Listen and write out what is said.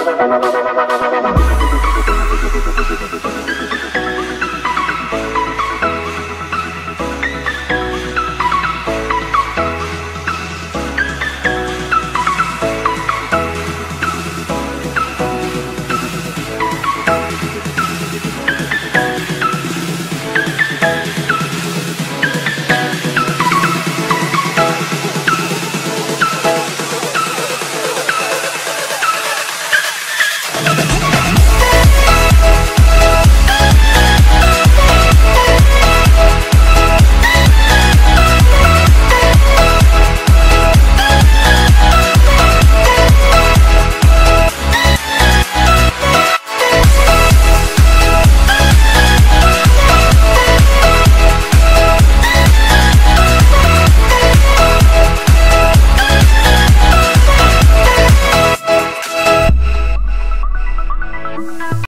Música